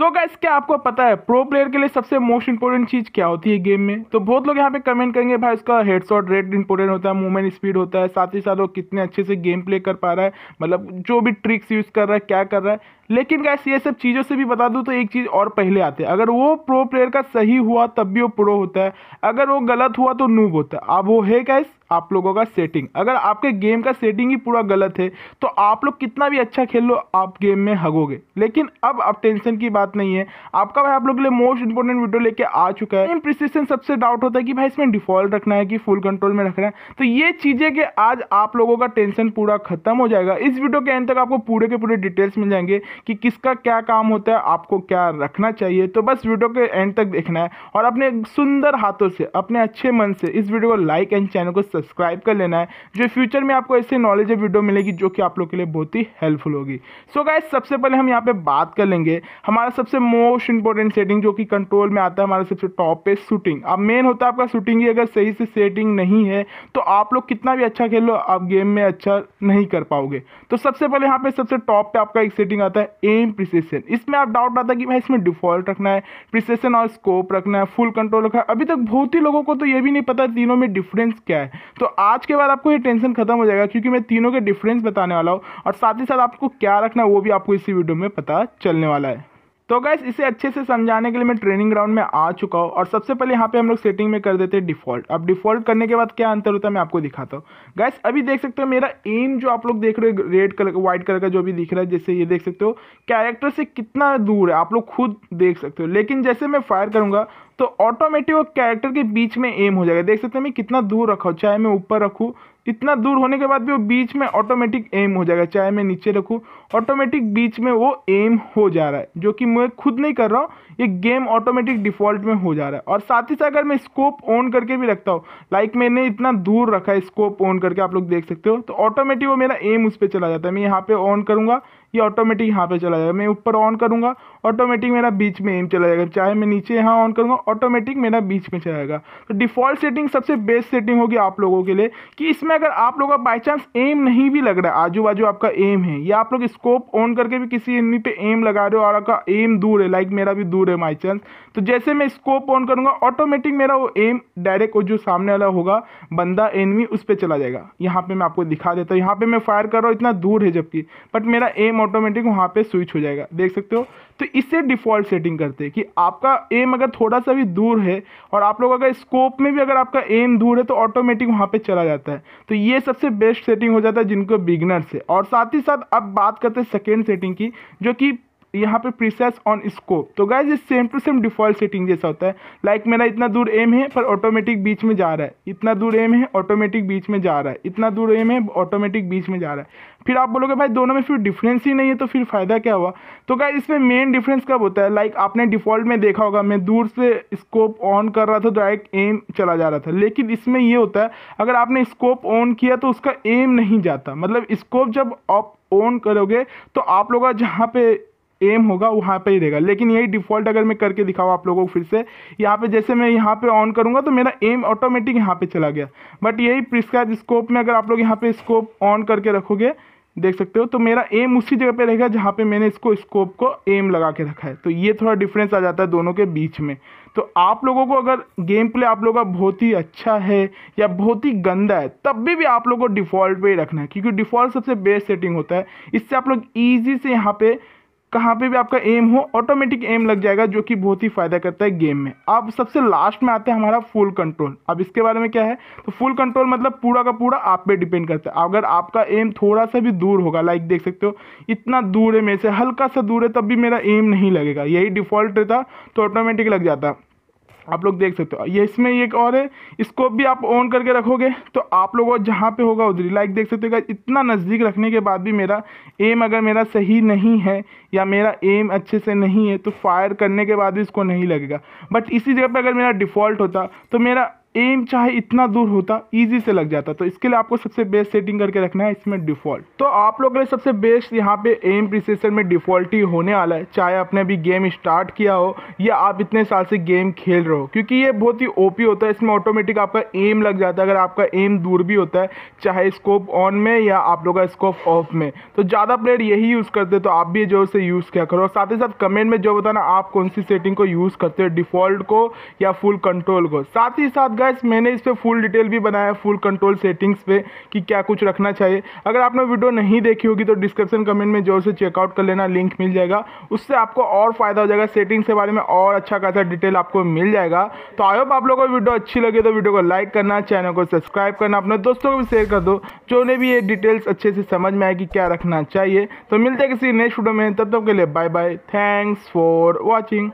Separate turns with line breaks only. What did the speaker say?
सो so guys क्या आपको पता है प्रो प्लेयर के लिए सबसे मोस्ट इंपोर्टेंट चीज़ क्या होती है गेम में? तो बहुत लोग यहाँ पे कमेंट करेंगे, भाई इसका हेडशॉट रेट इंपॉर्टेंट होता है मूवमेंट स्पीड होता है, साथ ही साथ वो कितने अच्छे से गेम प्ले कर पा रहा है मतलब जो भी ट्रिक्स यूज़ कर रहा है, क्या कर रहा है। लेकिन गैस ये सब चीज़ों से भी बता दूँ तो एक चीज़ और पहले आते हैं। अगर वो प्रो प्लेयर का सही हुआ, तब भी वो प्रो होता है। अगर वो गलत हुआ तो नूब होता है। अब वो है गैस आप लोगों का सेटिंग अगर आपके गेम का सेटिंग ही पूरा गलत है तो आप लोग कितना भी अच्छा खेल लो, आप गेम में हगोगे। लेकिन अब अब टेंशन की बात नहीं है। आपका भाई आप लोग के लिए मोस्ट इंपॉर्टेंट वीडियो लेके आ चुका है। प्रिसिशन सबसे डाउट होता है कि भाई इसमें डिफ़ॉल्ट रखना है कि फुल कंट्रोल में रखना है। तो ये चीज़ें कि आज आप लोगों का टेंशन पूरा खत्म हो जाएगा। इस वीडियो के एंड तक आपको पूरे के पूरे डिटेल्स मिल जाएँगे। कि किसका क्या काम होता है, आपको क्या रखना चाहिए। तो बस वीडियो के एंड तक देखना है और अपने सुंदर हाथों से, अपने अच्छे मन से इस वीडियो को लाइक एंड चैनल को सब्सक्राइब कर लेना है, जो फ्यूचर में आपको ऐसे नॉलेज वीडियो मिलेगी, जो कि आप लोग के लिए बहुत ही हेल्पफुल होगी। सो गाइस सबसे पहले हम यहाँ पे बात कर लेंगे। हमारा सबसे मोस्ट इंपॉर्टेंट सेटिंग जो कि कंट्रोल में आता है, हमारा सबसे टॉप पे शूटिंग अब मेन होता है आपका शूटिंग ही, अगर सही से सेटिंग नहीं है तो आप लोग कितना भी अच्छा खेलो आप गेम में अच्छा नहीं कर पाओगे। तो सबसे पहले यहाँ पे सबसे टॉप पे आपका एक सेटिंग आता है एम प्रिसेशन इसमें आप डाउट आता है कि भाई इसमें डिफ़ॉल्ट रखना है प्रिसेशन और स्कोप रखना है फुल कंट्रोल रखना है। अभी तक बहुत ही लोगों को तो ये भी नहीं पता तीनों में डिफरेंस क्या है। तो आज के बाद आपको ये टेंशन खत्म हो जाएगा क्योंकि मैं तीनों के डिफरेंस बताने वाला हूँ और साथ ही साथ आपको क्या रखना है वो भी आपको इसी वीडियो में पता चलने वाला है। तो गैस इसे अच्छे से समझाने के लिए मैं ट्रेनिंग ग्राउंड में आ चुका हूँ और सबसे पहले यहाँ पे हम लोग सेटिंग में कर देते हैं डिफ़ॉल्ट अब डिफ़ॉल्ट करने के बाद क्या अंतर होता है मैं आपको दिखाता हूँ. गैस अभी देख सकते हो मेरा एम जो आप लोग देख रहे हो रेड कलर व्हाइट कलर का जो भी दिख रहा है, जैसे ये देख सकते हो कैरेक्टर से कितना दूर है, आप लोग खुद देख सकते हो. लेकिन जैसे मैं फायर करूँगा तो ऑटोमेटिक वो कैरेक्टर के बीच में एम हो जाएगा. देख सकते हैं मैं कितना दूर रखा चाहे मैं ऊपर रखूँ इतना दूर होने के बाद भी वो बीच में ऑटोमेटिक एम हो जाएगा, चाहे मैं नीचे रखूँ। ऑटोमेटिक बीच में वो एम हो जा रहा है, जो कि मैं खुद नहीं कर रहा हूँ, ये गेम ऑटोमेटिक डिफ़ॉल्ट में हो जा रहा है। और साथ ही साथ अगर मैं स्कोप ऑन करके भी रखता हूँ लाइक मैंने इतना दूर रखा है स्कोप ऑन करके, आप लोग देख सकते हो तो ऑटोमेटिक वो मेरा एम उस पर चला जाता है। मैं यहाँ पर ऑन करूँगा, ये ऑटोमेटिक यहाँ पे चला जाएगा। मैं ऊपर ऑन करूँगा ऑटोमेटिक मेरा बीच में एम चला जाएगा। चाहे मैं नीचे यहाँ ऑन करूँगा ऑटोमेटिक मेरा बीच में चला जाएगा। तो डिफ़ॉल्ट सेटिंग सबसे बेस्ट सेटिंग होगी आप लोगों के लिए कि इसमें अगर आप लोगों का बाई चांस एम नहीं भी लग रहा है आजू बाजू आपका एम है, या आप लोग स्कोप ऑन करके भी किसी एनिमी पे एम लगा रहे हो और आपका एम दूर है लाइक मेरा भी दूर है माई चांस तो जैसे मैं स्कोप ऑन करूँगा ऑटोमेटिक मेरा वो एम डायरेक्ट वो जो सामने वाला होगा, बंदा एनिमी उस पर चला जाएगा। यहाँ पे मैं आपको दिखा देता हूँ, यहाँ पे मैं फायर कर रहा हूँ, इतना दूर है जबकि बट मेरा एम ऑटोमेटिक वहाँ पे स्विच हो जाएगा, देख सकते हो? तो इससे डिफ़ॉल्ट सेटिंग करते हैं कि आपका एम अगर थोड़ा सा भी दूर है और आप लोग अगर स्कोप में भी अगर आपका एम दूर है तो ऑटोमेटिक वहाँ पे चला जाता है। तो ये सबसे बेस्ट सेटिंग हो जाता है जिनको बिगनर से। और साथ ही साथ अब बात करते हैं सेकेंड सेटिंग की, जो कि यहाँ पे प्रीसेस ऑन स्कोप तो गाइज़ ये same to same default setting जैसा होता है। लाइक मेरा इतना दूर एम है, पर ऑटोमेटिक बीच में जा रहा है। इतना दूर एम है ऑटोमेटिक बीच में जा रहा है। इतना दूर एम है ऑटोमेटिक बीच में जा रहा है। फिर आप बोलोगे, भाई, दोनों में फिर डिफरेंस ही नहीं है। तो फिर फ़ायदा क्या हुआ? तो गाइज़ इसमें मेन डिफरेंस कब होता है? लाइक आपने डिफ़ॉल्ट में देखा होगा, मैं दूर से स्कोप ऑन कर रहा था डायरेक्ट एम चला जा रहा था। लेकिन इसमें ये होता है, अगर आपने स्कोप ऑन किया तो उसका एम नहीं जाता। मतलब स्कोप जब आप ऑन करोगे तो आप लोग जहाँ पे एम होगा वहाँ पे ही रहेगा। लेकिन यही डिफ़ॉल्ट अगर मैं करके दिखाऊँ आप लोगों को फिर से, यहाँ पे जैसे मैं यहाँ पे ऑन करूँगा तो मेरा एम ऑटोमेटिक यहाँ पे चला गया। बट यही प्रिस्क्राइब स्कोप में अगर आप लोग यहाँ पे स्कोप ऑन करके रखोगे, देख सकते हो तो मेरा एम उसी जगह पे रहेगा जहाँ पे मैंने इसको स्कोप को एम लगा के रखा है। तो ये थोड़ा डिफरेंस आ जाता है दोनों के बीच में। तो आप लोगों को अगर गेम प्ले आप लोगों का बहुत ही अच्छा है या बहुत ही गंदा है, तब भी भी आप लोगों को डिफ़ॉल्ट पे ही रखना है, क्योंकि डिफ़ॉल्ट सबसे बेस्ट सेटिंग होता है। इससे आप लोग ईजी से यहाँ पे कहाँ पे भी आपका एम हो ऑटोमेटिक एम लग जाएगा, जो कि बहुत ही फ़ायदा करता है गेम में। अब सबसे लास्ट में आते हैं हमारा फुल कंट्रोल अब इसके बारे में क्या है? तो फुल कंट्रोल मतलब पूरा का पूरा आप पे डिपेंड करता है। अगर आपका एम थोड़ा सा भी दूर होगा लाइक देख सकते हो, इतना दूर है मेरे से, हल्का सा दूर है, तब भी मेरा एम नहीं लगेगा। यही डिफ़ॉल्ट रहता तो ऑटोमेटिक लग जाता। आप लोग देख सकते हो। ये इसमें एक और है स्कोप भी आप ऑन करके रखोगे तो आप लोगों जहाँ पे होगा उधर लाइक देख सकते हो इतना नज़दीक रखने के बाद भी मेरा एम अगर मेरा सही नहीं है, या मेरा एम अच्छे से नहीं है तो फायर करने के बाद भी इसको नहीं लगेगा। बट इसी जगह पे अगर मेरा डिफ़ॉल्ट होता तो मेरा एम चाहे इतना दूर होता ईजी से लग जाता। तो इसके लिए आपको सबसे बेस्ट सेटिंग करके रखना है इसमें डिफ़ॉल्ट तो आप लोगों के लिए सबसे बेस्ट यहाँ पे एम प्रिसेसर में डिफ़ॉल्ट ही होने वाला है। चाहे आपने अभी गेम स्टार्ट किया हो, या आप इतने साल से गेम खेल रहे हो। क्योंकि ये बहुत ही ओपी होता है, इसमें ऑटोमेटिक आपका एम लग जाता है। अगर आपका एम दूर भी होता है, चाहे स्कोप ऑन में या आप लोग का स्कोप ऑफ़ में। तो ज़्यादा प्लेयर यही यूज़ करते तो आप भी जो से यूज़ किया करो। साथ ही साथ कमेंट में जो बताना, आप कौन सी सेटिंग को यूज़ करते हो डिफ़ॉल्ट को या फुल कंट्रोल को। साथ ही साथ गैस मैंने इस पर फुल डिटेल भी बनाया फुल कंट्रोल सेटिंग्स पे कि क्या कुछ रखना चाहिए। अगर आपने वीडियो नहीं देखी होगी तो डिस्क्रिप्शन कमेंट में जो से चेकआउट कर लेना लिंक मिल जाएगा। उससे आपको और फ़ायदा हो जाएगा सेटिंग्स के बारे में और अच्छा खासा डिटेल आपको मिल जाएगा। तो आई होप आप लोगों को वीडियो अच्छी लगे तो वीडियो को लाइक करना चैनल को सब्सक्राइब करना, अपने दोस्तों को भी शेयर कर दो जो उन्हें भी ये डिटेल्स अच्छे से समझ में आए कि क्या रखना चाहिए। तो मिलते हैं किसी नेक्स्ट वीडियो में, तब तक के लिए bye bye thanks for watching